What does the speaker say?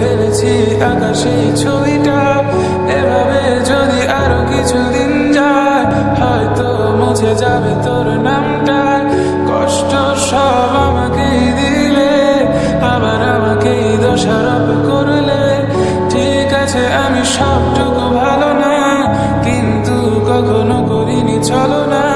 ফেলেছি আকাশে ছবিটা। এভাবে যদি আরও কিছুদিন যায়, হয়তো মুছে যাবে তোর নামটা। কষ্ট সব আমাকেই দিলে, আবার আমাকেই দোষারোপ করলে। ঠিক আছে, আমি সবটুকু ভালো না, কিন্তু কখনো করিনি চলো না